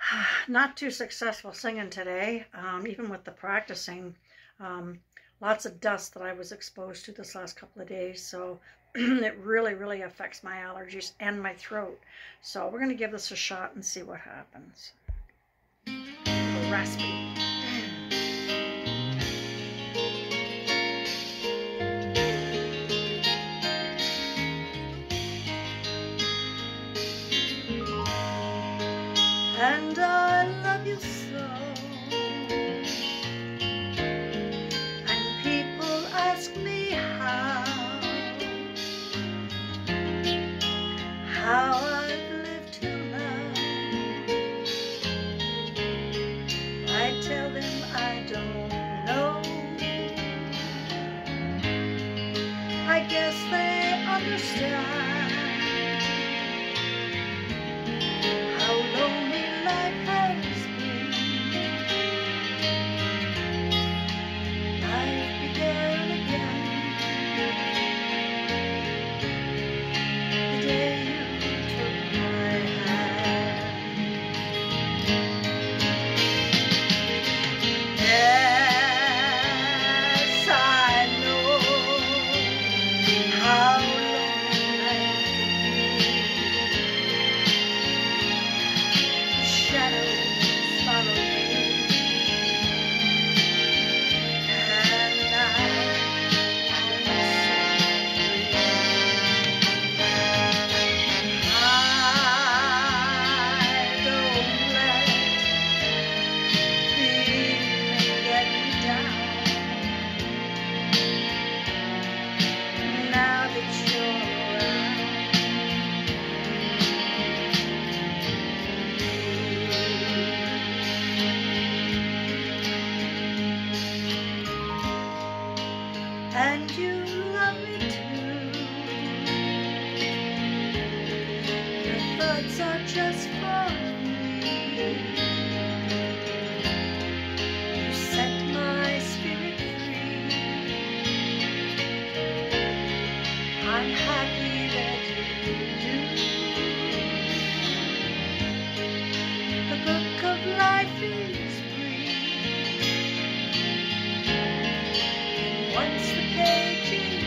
Not too successful singing today, um, even with the practicing. Um, lots of dust that I was exposed to this last couple of days. So it really, really affects my allergies and my throat. So we're going to give this a shot and see what happens. Raspy. And I love you so. And people ask me how, how I've lived till now. I tell them I don't know. I guess they understand just for me. You set my spirit free. I'm happy that you do. The book of life is free. And once the page